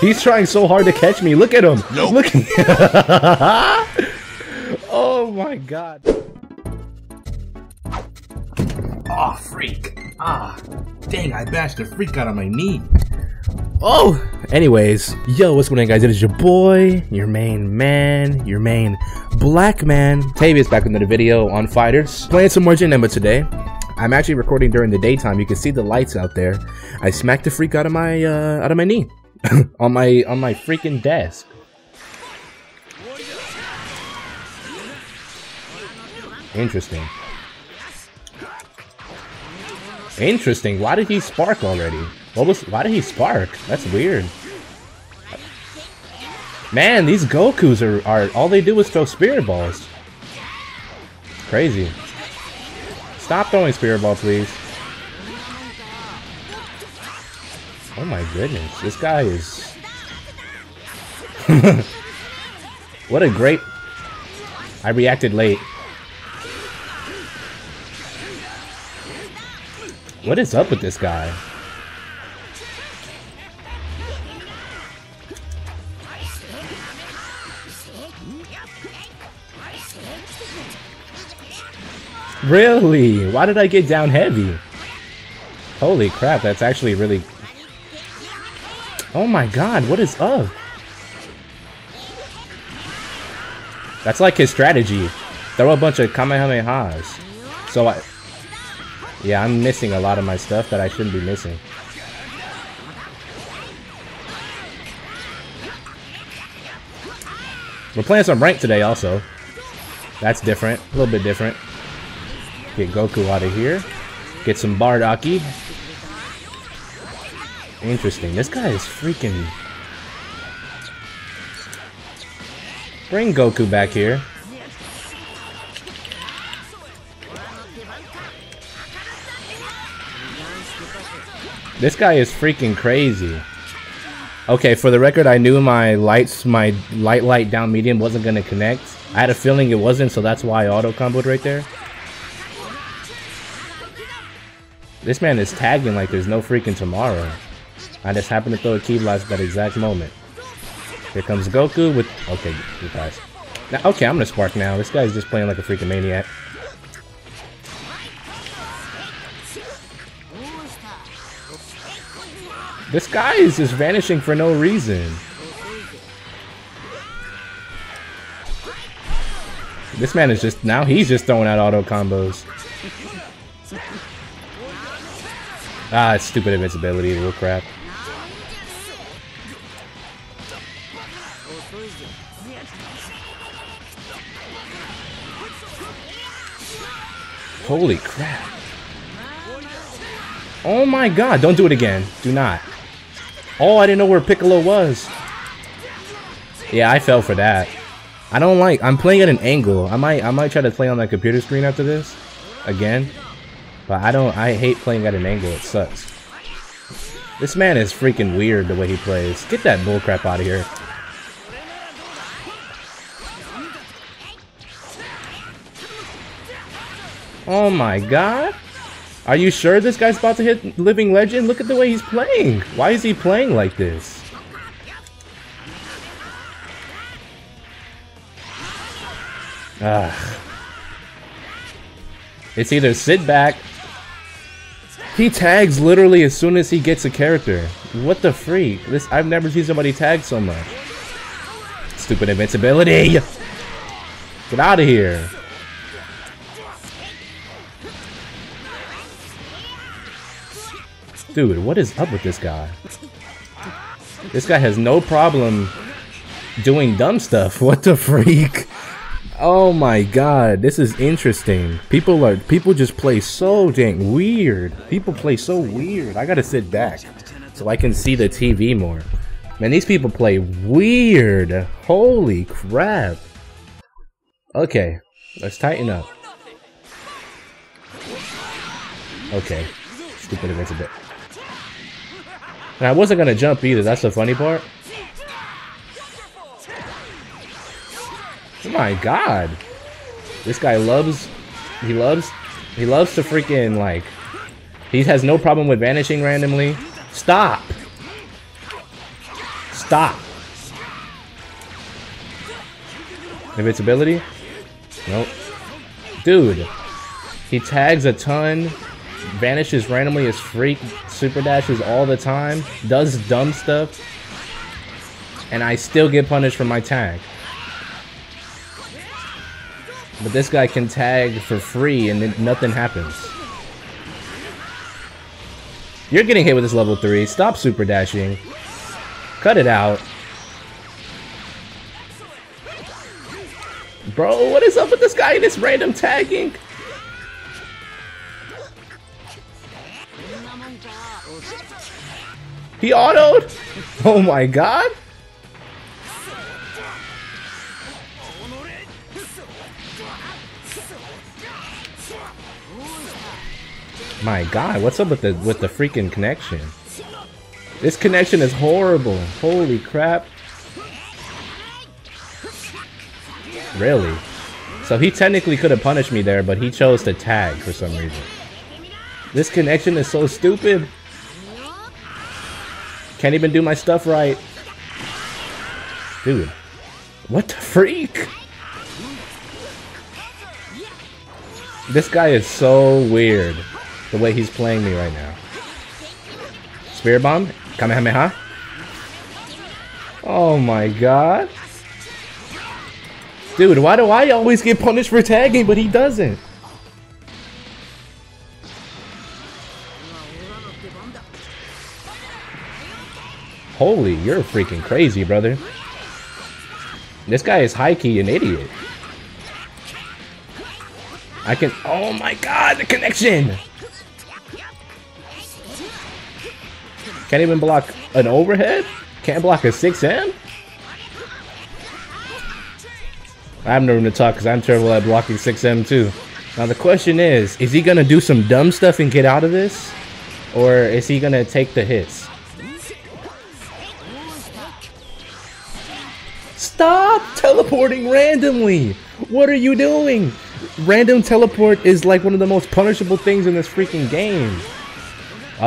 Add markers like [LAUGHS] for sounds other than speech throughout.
He's trying so hard to catch me. Look at him. Nope. Look. [LAUGHS] Oh my god. Oh, freak. Ah, dang, I bashed the freak out of my knee. Oh, anyways, yo, what's going on, guys? It is your boy, your main man, your main black man, Tavius, back with another video on FighterZ. Playing some more Janemba today. I'm actually recording during the daytime. You can see the lights out there. I smacked the freak out of my uh, out of my knee [LAUGHS] on my on my freaking desk. Interesting. Interesting. Why did he spark already? What was? Why did he spark? That's weird. Man, these Goku's are, are all they do is throw spirit balls. Crazy. Stop throwing spirit ball, please. Oh my goodness, this guy is. [LAUGHS] what a great. I reacted late. What is up with this guy? Really? Why did I get down heavy? Holy crap, that's actually really... Oh my god, what is up? That's like his strategy. Throw a bunch of Kamehamehas. So I... Yeah, I'm missing a lot of my stuff that I shouldn't be missing. We're playing some rank today also. That's different. A little bit different. Get Goku out of here. Get some Bardock. Interesting. This guy is freaking... Bring Goku back here. This guy is freaking crazy. Okay, for the record, I knew my lights, my light light down medium wasn't going to connect. I had a feeling it wasn't, so that's why I auto comboed right there. This man is tagging like there's no freaking tomorrow. I just happened to throw a key blast at that exact moment. Here comes Goku with... Okay, you guys. Now, okay, I'm gonna spark now. This guy's just playing like a freaking maniac. This guy is just vanishing for no reason. This man is just... Now he's just throwing out auto combos. Ah, it's stupid invincibility, real crap. Holy crap. Oh my god, don't do it again. Do not. Oh, I didn't know where Piccolo was. Yeah, I fell for that. I don't like I'm playing at an angle. I might I might try to play on my computer screen after this. Again. But I don't, I hate playing at an angle, it sucks. This man is freaking weird the way he plays. Get that bullcrap out of here. Oh my god. Are you sure this guy's about to hit Living Legend? Look at the way he's playing. Why is he playing like this? Ah. It's either sit back he tags literally as soon as he gets a character. What the freak? This I've never seen somebody tag so much. Stupid invincibility! Get out of here! Dude, what is up with this guy? This guy has no problem doing dumb stuff. [LAUGHS] What the freak? Oh my god, this is interesting. People are people just play so dang weird. People play so weird. I gotta sit back so I can see the TV more. Man, these people play weird. Holy crap. Okay, let's tighten up. Okay, stupid bit. And I wasn't gonna jump either, that's the funny part. Oh my god. This guy loves he loves he loves to freaking like he has no problem with vanishing randomly. Stop. Stop. Invincibility? Nope. Dude. He tags a ton, vanishes randomly as freak, super dashes all the time, does dumb stuff, and I still get punished for my tag. But this guy can tag for free and nothing happens. You're getting hit with this level 3. Stop super dashing. Cut it out. Bro, what is up with this guy and this random tagging? He autoed? [LAUGHS] Oh my god? My god, what's up with the with the freaking connection? This connection is horrible. Holy crap. Really? So he technically could have punished me there, but he chose to tag for some reason. This connection is so stupid. Can't even do my stuff right. Dude. What the freak? This guy is so weird. The way he's playing me right now. Spirit Bomb? Kamehameha? Oh my god. Dude, why do I always get punished for tagging, but he doesn't? Holy, you're freaking crazy, brother. This guy is high-key an idiot. I can- Oh my god, the connection! Can't even block an overhead? Can't block a 6M? I have no room to talk because I'm terrible at blocking 6M too. Now the question is, is he going to do some dumb stuff and get out of this? Or is he going to take the hits? Stop teleporting randomly! What are you doing? Random teleport is like one of the most punishable things in this freaking game.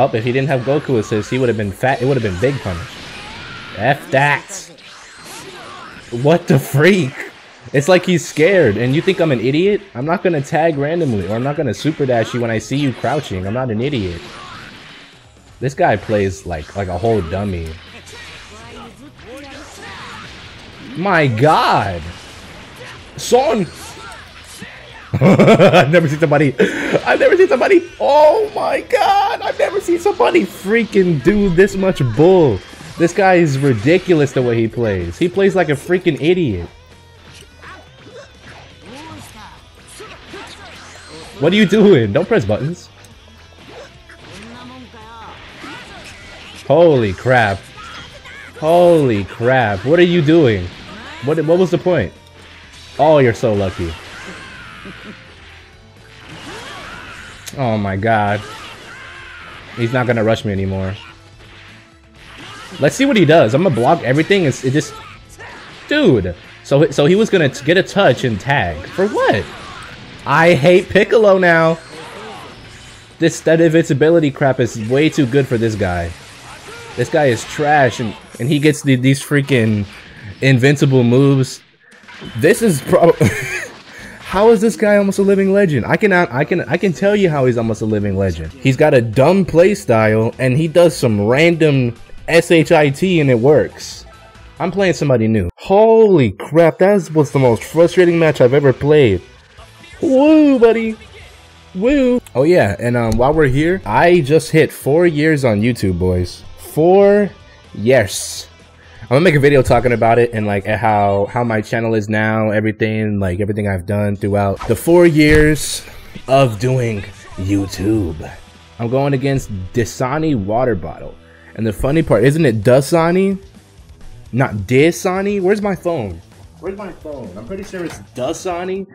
Oh, if he didn't have Goku assist, he would have been fat. It would have been big punish. F that. What the freak? It's like he's scared, and you think I'm an idiot? I'm not gonna tag randomly, or I'm not gonna super dash you when I see you crouching. I'm not an idiot. This guy plays like like a whole dummy. My god! Son! [LAUGHS] I've never seen somebody. I've never seen somebody. Oh my god! I've never seen somebody freaking do this much bull. This guy is ridiculous the way he plays. He plays like a freaking idiot. What are you doing? Don't press buttons. Holy crap. Holy crap. What are you doing? What, what was the point? Oh, you're so lucky. [LAUGHS] Oh my god. He's not gonna rush me anymore. Let's see what he does. I'm gonna block everything. It's, it just... Dude! So, so he was gonna get a touch and tag. For what? I hate Piccolo now! This that invincibility crap is way too good for this guy. This guy is trash and, and he gets the, these freaking invincible moves. This is probably... [LAUGHS] How is this guy almost a living legend? I can I can I can tell you how he's almost a living legend. He's got a dumb play style and he does some random shit and it works. I'm playing somebody new. Holy crap, that was the most frustrating match I've ever played. Woo, buddy. Woo. Oh yeah, and um, while we're here, I just hit four years on YouTube, boys. Four years. I'm gonna make a video talking about it and like how how my channel is now, everything like everything I've done throughout the four years of doing YouTube. I'm going against Dasani Water Bottle, and the funny part isn't it Dasani, not Dasani. Where's my phone? Where's my phone? I'm pretty sure it's Dasani.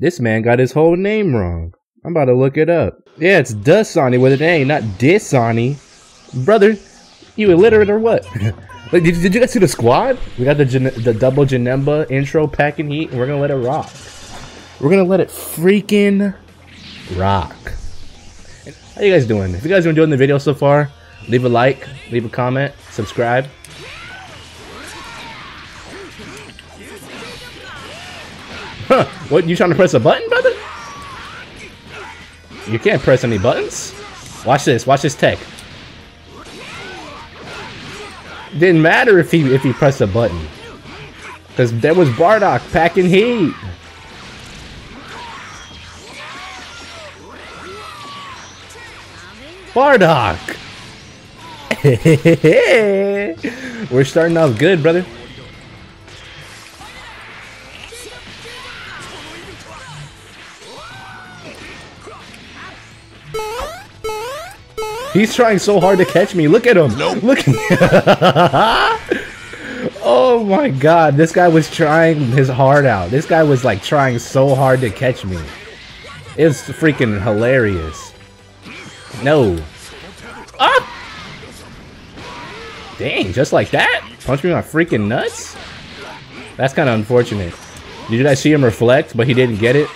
This man got his whole name wrong. I'm about to look it up. Yeah, it's Dasani with an A, not Dasani. Brother, you illiterate or what? [LAUGHS] like, did, did, you guys see the squad? We got the the double Janemba intro packing heat, and we're gonna let it rock. We're gonna let it freaking rock. And how you guys doing? If you guys are enjoying the video so far, leave a like, leave a comment, subscribe. Huh? What? You trying to press a button, brother? You can't press any buttons. Watch this. Watch this tech. Didn't matter if he if he pressed a button. Because there was Bardock packing heat. Bardock! [LAUGHS] We're starting off good, brother. He's trying so hard to catch me. Look at him. Nope. Look. [LAUGHS] oh my god, this guy was trying his heart out. This guy was like trying so hard to catch me. It's freaking hilarious. No. Ah! Dang, just like that? Punch me in my freaking nuts? That's kind of unfortunate. Did I see him reflect, but he didn't get it?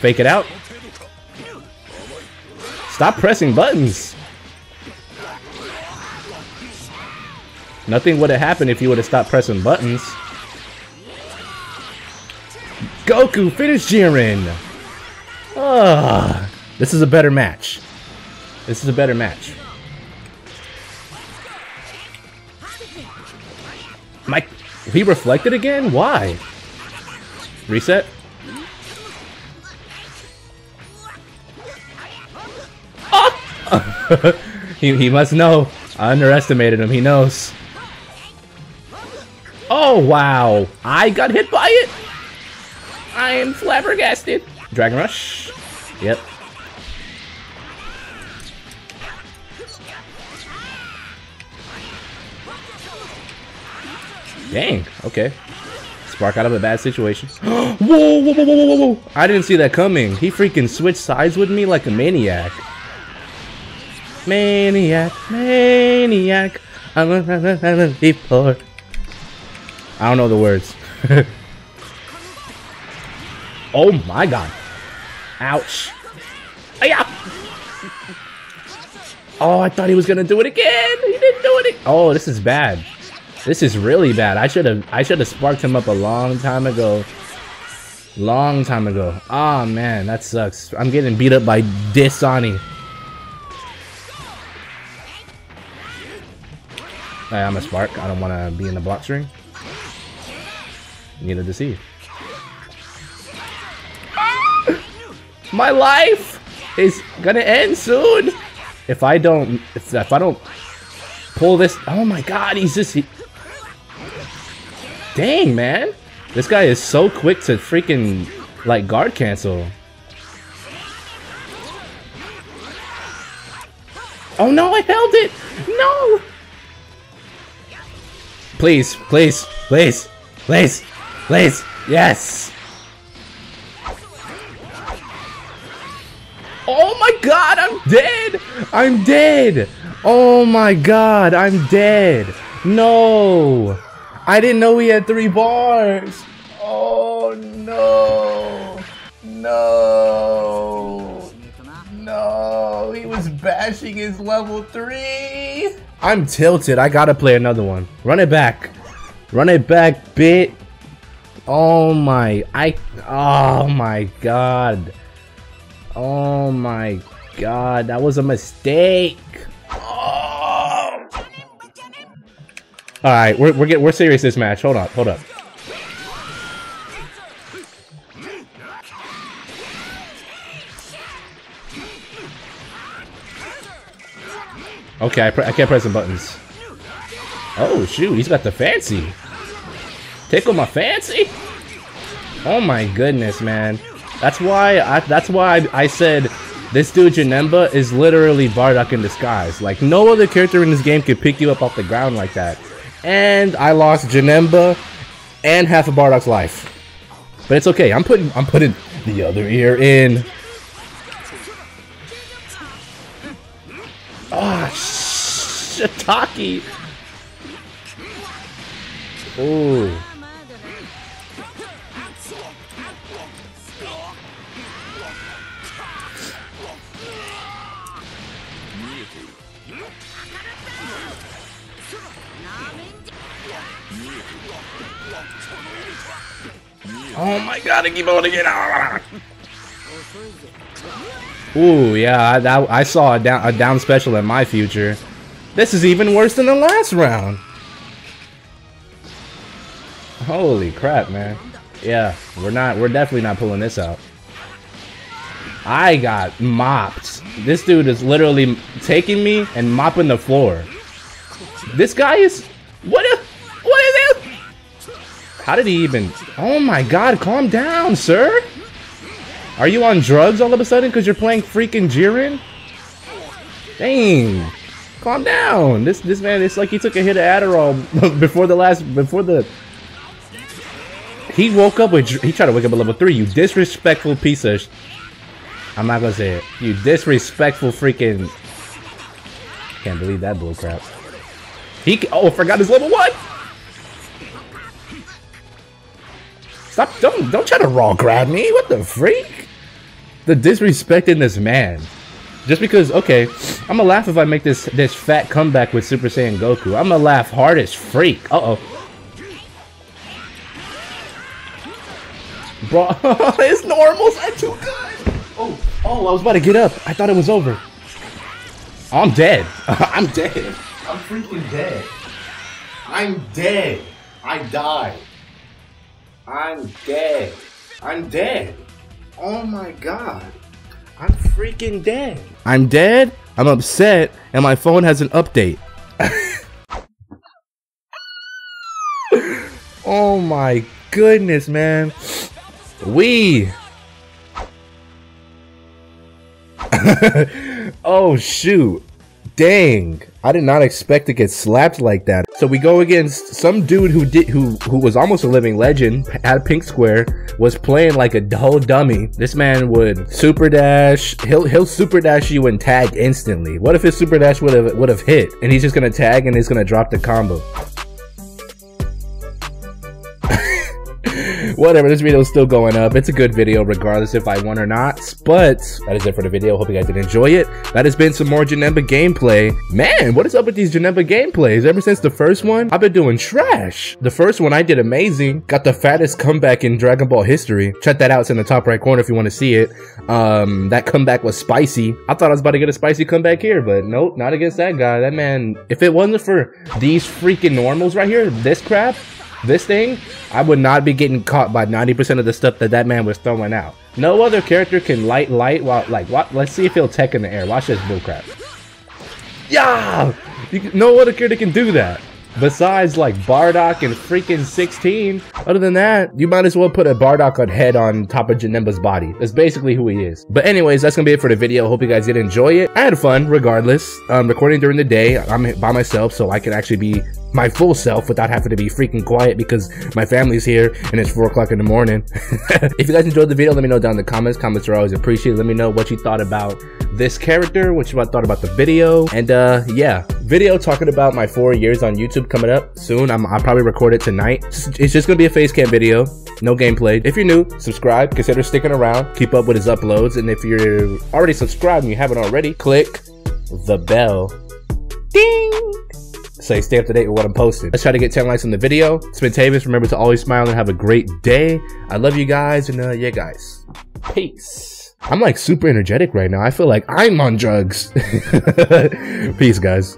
Fake it out? Stop pressing buttons. Nothing would have happened if you would have stopped pressing buttons. Goku, finish Jiren! Ah, this is a better match. This is a better match. Mike, he reflected again? Why? Reset? [LAUGHS] he, he must know. I underestimated him. He knows. Oh, wow. I got hit by it. I am flabbergasted. Dragon Rush. Yep. Dang. Okay. Spark out of a bad situation. [GASPS] whoa, whoa, whoa, whoa, whoa, whoa. I didn't see that coming. He freaking switched sides with me like a maniac. Maniac, maniac. I'm a before. I don't know the words. [LAUGHS] oh my god. Ouch. yeah. Oh, I thought he was gonna do it again. He didn't do it. Oh, this is bad. This is really bad. I should have I should have sparked him up a long time ago. Long time ago. Oh man, that sucks. I'm getting beat up by Disani. I'm a spark. I don't want to be in the block string. Neither does he. [GASPS] My life is gonna end soon. If I don't, if, if I don't pull this, oh my god, he's just. He, dang, man, this guy is so quick to freaking like guard cancel. Oh no, I held it. No. Please, please, please, please, please. Yes. Oh my god, I'm dead. I'm dead. Oh my god, I'm dead. No. I didn't know he had three bars. Oh no. No. No. He was bashing his level three. I'm tilted. I gotta play another one. Run it back. Run it back, bit. Oh my. I. Oh my god. Oh my god. That was a mistake. Oh. Alright, we're, we're, get, we're serious this match. Hold on. Hold up. Okay, I, I can't press the buttons. Oh, shoot, he's got the fancy. Take Tickle my fancy? Oh my goodness, man. That's why I, that's why I said this dude Janemba is literally Bardock in disguise. Like no other character in this game could pick you up off the ground like that. And I lost Janemba and half of Bardock's life. But it's okay. I'm putting I'm putting the other ear in. Shiitake. Ooh. Oh my god, I keep holding it. Ooh, yeah, I, that, I saw a down, a down special in my future. This is even worse than the last round. Holy crap, man. Yeah, we're not, we're definitely not pulling this out. I got mopped. This dude is literally taking me and mopping the floor. This guy is, what, a, what is this? How did he even, oh my god, calm down, sir. Are you on drugs all of a sudden because you're playing freaking Jiren? Dang. Calm down. This this man, it's like he took a hit of Adderall [LAUGHS] before the last, before the... He woke up with, he tried to wake up at level 3, you disrespectful piece of... I'm not gonna say it. You disrespectful freaking... Can't believe that bullcrap. He, oh, forgot his level 1! Stop, don't, don't try to raw grab me. What the freak? The disrespect in this man. Just because, okay, I'm gonna laugh if I make this this fat comeback with Super Saiyan Goku. I'm gonna laugh hard as freak. Uh-oh. Bro, [LAUGHS] his normals are too good. Oh, oh, I was about to get up. I thought it was over. I'm dead. [LAUGHS] I'm dead. I'm freaking dead. I'm dead. I died. I'm dead. I'm dead. Oh my god. I'm freaking dead. I'm dead, I'm upset, and my phone has an update. [LAUGHS] oh my goodness, man. We. [LAUGHS] oh shoot. Dang. I did not expect to get slapped like that. So we go against some dude who did who who was almost a living legend, at pink square, was playing like a whole dummy. This man would super dash, he'll he'll super dash you and tag instantly. What if his super dash would have would have hit and he's just gonna tag and he's gonna drop the combo? Whatever, this video is still going up. It's a good video regardless if I won or not. But that is it for the video. Hope you guys did enjoy it. That has been some more Janemba gameplay. Man, what is up with these Janemba gameplays? Ever since the first one, I've been doing trash. The first one I did amazing. Got the fattest comeback in Dragon Ball history. Check that out. It's in the top right corner if you want to see it. Um, that comeback was spicy. I thought I was about to get a spicy comeback here, but nope, not against that guy. That man, if it wasn't for these freaking normals right here, this crap, this thing, I would not be getting caught by 90% of the stuff that that man was throwing out. No other character can light light while, like, what? Let's see if he'll tech in the air. Watch this bullcrap. Yeah! You, no other character can do that. Besides, like, Bardock and freaking 16. Other than that, you might as well put a Bardock on head on top of Janemba's body. That's basically who he is. But anyways, that's gonna be it for the video. Hope you guys did enjoy it. I had fun, regardless. Um, recording during the day, I'm by myself, so I can actually be my full self without having to be freaking quiet because my family's here and it's 4 o'clock in the morning. [LAUGHS] if you guys enjoyed the video, let me know down in the comments. Comments are always appreciated. Let me know what you thought about this character, what you thought about the video. And uh, yeah, video talking about my four years on YouTube coming up soon. I'm, I'll probably record it tonight. It's just gonna be a face cam video, no gameplay. If you're new, subscribe, consider sticking around, keep up with his uploads. And if you're already subscribed and you haven't already, click the bell. Ding! So stay up to date with what I'm posting. Let's try to get 10 likes on the video. It's been Tavius. Remember to always smile and have a great day. I love you guys, and uh, yeah, guys. Peace. I'm like super energetic right now. I feel like I'm on drugs. [LAUGHS] Peace, guys.